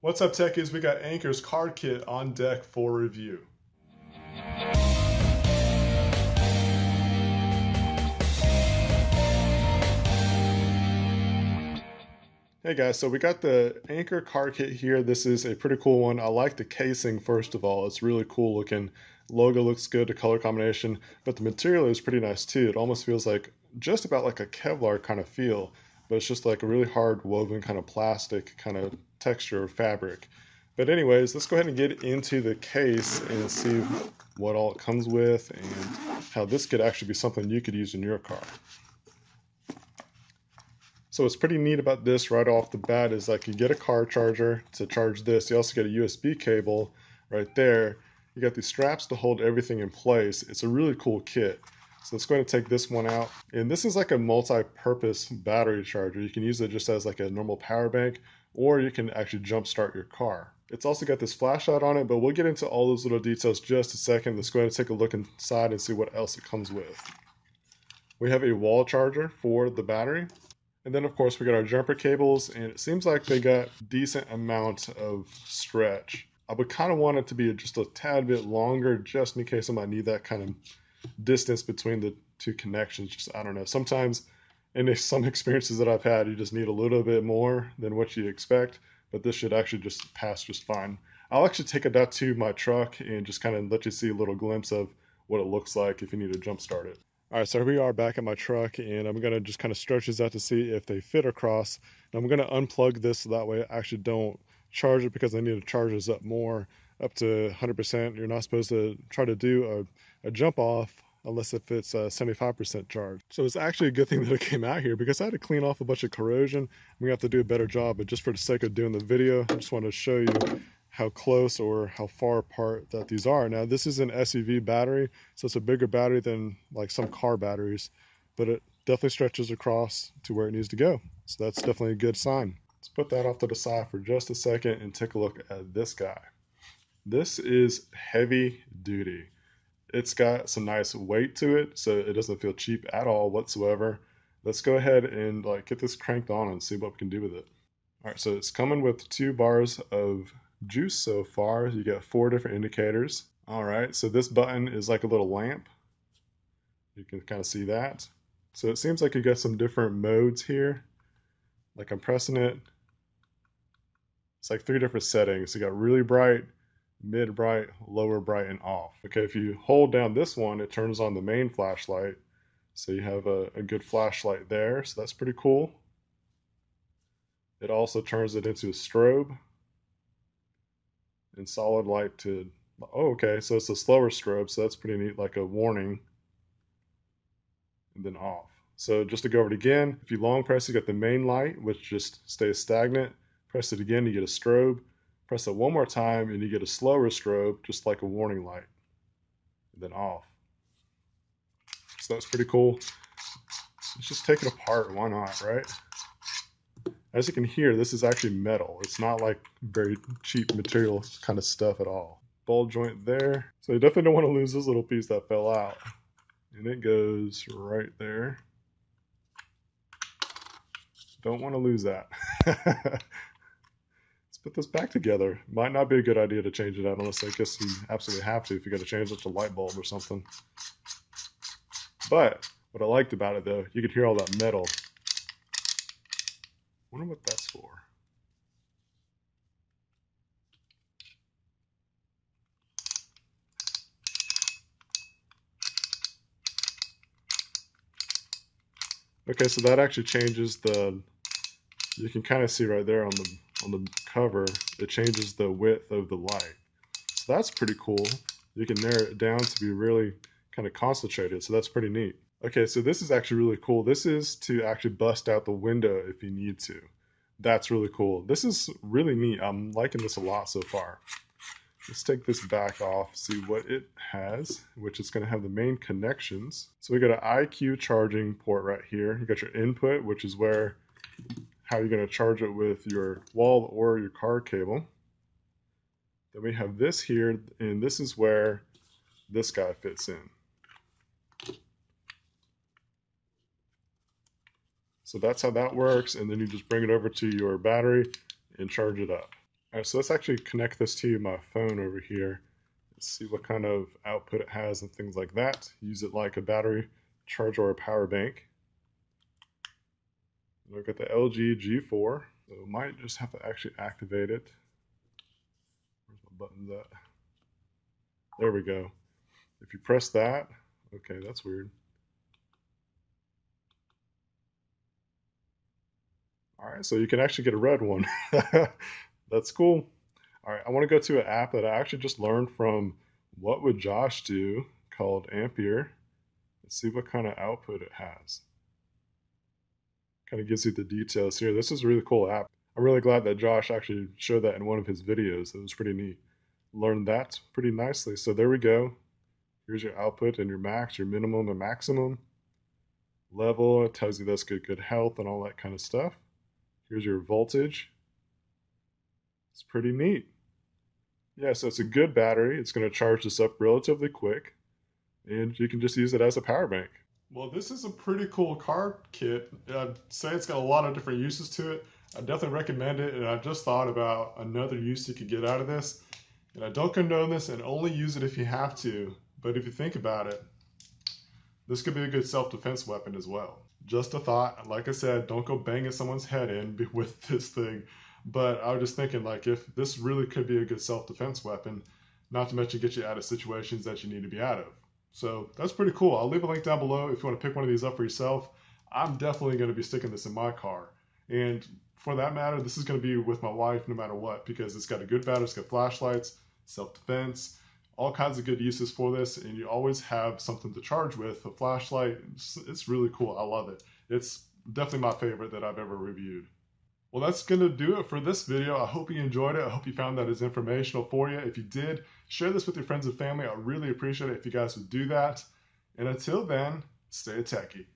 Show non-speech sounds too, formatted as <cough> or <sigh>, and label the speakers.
Speaker 1: What's up techies? We got Anker's card kit on deck for review. Hey guys, so we got the Anchor card kit here. This is a pretty cool one. I like the casing first of all. It's really cool looking. Logo looks good, the color combination, but the material is pretty nice too. It almost feels like just about like a Kevlar kind of feel, but it's just like a really hard woven kind of plastic kind of texture of fabric. But anyways, let's go ahead and get into the case and see what all it comes with and how this could actually be something you could use in your car. So what's pretty neat about this right off the bat is like you get a car charger to charge this. You also get a USB cable right there. You got these straps to hold everything in place. It's a really cool kit. So let's go ahead and take this one out. And this is like a multi-purpose battery charger. You can use it just as like a normal power bank or you can actually jump start your car. It's also got this flashlight on it, but we'll get into all those little details just a second. Let's go ahead and take a look inside and see what else it comes with. We have a wall charger for the battery. And then of course we got our jumper cables and it seems like they got decent amount of stretch. I would kind of want it to be just a tad bit longer just in case I might need that kind of distance between the two connections. Just, I don't know. Sometimes in some <laughs> experiences that I've had, you just need a little bit more than what you expect, but this should actually just pass just fine. I'll actually take it out to my truck and just kind of let you see a little glimpse of what it looks like if you need to jump start it. All right, so here we are back at my truck, and I'm gonna just kind of stretch these out to see if they fit across. And I'm gonna unplug this so that way I actually don't charge it because I need to charge this up more, up to 100%. You're not supposed to try to do a, a jump off unless if it's a 75% charge. So it's actually a good thing <laughs> that it came out here because I had to clean off a bunch of corrosion. We have to do a better job, but just for the sake of doing the video, I just want to show you how close or how far apart that these are. Now this is an SUV battery, so it's a bigger battery than like some car batteries, but it definitely stretches across to where it needs to go. So that's definitely a good sign. Let's put that off to the side for just a second and take a look at this guy. This is heavy duty. It's got some nice weight to it, so it doesn't feel cheap at all whatsoever. Let's go ahead and like get this cranked on and see what we can do with it. All right, so it's coming with two bars of juice so far. You get four different indicators. All right, so this button is like a little lamp. You can kind of see that. So it seems like you got some different modes here. Like I'm pressing it. It's like three different settings. You got really bright, mid bright, lower bright, and off. Okay, if you hold down this one, it turns on the main flashlight. So you have a, a good flashlight there. So that's pretty cool. It also turns it into a strobe and solid light to oh okay so it's a slower strobe so that's pretty neat like a warning and then off so just to go over it again if you long press you got the main light which just stays stagnant press it again you get a strobe press it one more time and you get a slower strobe just like a warning light and then off so that's pretty cool let's just take it apart why not right as you can hear, this is actually metal. It's not like very cheap material kind of stuff at all. Ball joint there. So you definitely don't want to lose this little piece that fell out. And it goes right there. Don't want to lose that. <laughs> Let's put this back together. Might not be a good idea to change it out unless I guess you absolutely have to if you got to change it to light bulb or something. But what I liked about it though, you could hear all that metal wonder what that's for. Okay, so that actually changes the, you can kind of see right there on the, on the cover, it changes the width of the light. So that's pretty cool. You can narrow it down to be really kind of concentrated, so that's pretty neat. Okay, so this is actually really cool. This is to actually bust out the window if you need to. That's really cool. This is really neat. I'm liking this a lot so far. Let's take this back off, see what it has, which is going to have the main connections. So we got an IQ charging port right here. You got your input, which is where how you're going to charge it with your wall or your car cable. Then we have this here, and this is where this guy fits in. So that's how that works. And then you just bring it over to your battery and charge it up. All right, so let's actually connect this to my phone over here. Let's see what kind of output it has and things like that. Use it like a battery charger or a power bank. Look at the LG G4. So might just have to actually activate it. Where's my? There we go. If you press that, okay, that's weird. All right, so you can actually get a red one. <laughs> That's cool. All right, I want to go to an app that I actually just learned from What Would Josh Do called Ampere. Let's see what kind of output it has. Kind of gives you the details here. This is a really cool app. I'm really glad that Josh actually showed that in one of his videos. It was pretty neat. Learned that pretty nicely. So there we go. Here's your output and your max, your minimum and maximum level. It tells you that's good, good health and all that kind of stuff. Here's your voltage. It's pretty neat. Yeah, so it's a good battery. It's going to charge this up relatively quick. And you can just use it as a power bank. Well, this is a pretty cool car kit. I'd say it's got a lot of different uses to it. I definitely recommend it. And I just thought about another use you could get out of this. And I don't condone this and only use it if you have to. But if you think about it, this could be a good self-defense weapon as well. Just a thought. Like I said, don't go banging someone's head in <laughs> with this thing. But I was just thinking, like, if this really could be a good self-defense weapon, not to mention get you out of situations that you need to be out of. So that's pretty cool. I'll leave a link down below if you want to pick one of these up for yourself. I'm definitely going to be sticking this in my car. And for that matter, this is going to be with my wife no matter what because it's got a good battery, it's got flashlights, self-defense, all kinds of good uses for this, and you always have something to charge with. A flashlight, it's, it's really cool. I love it. It's definitely my favorite that I've ever reviewed. Well, that's going to do it for this video. I hope you enjoyed it. I hope you found that as informational for you. If you did, share this with your friends and family. I really appreciate it if you guys would do that. And until then, stay techie.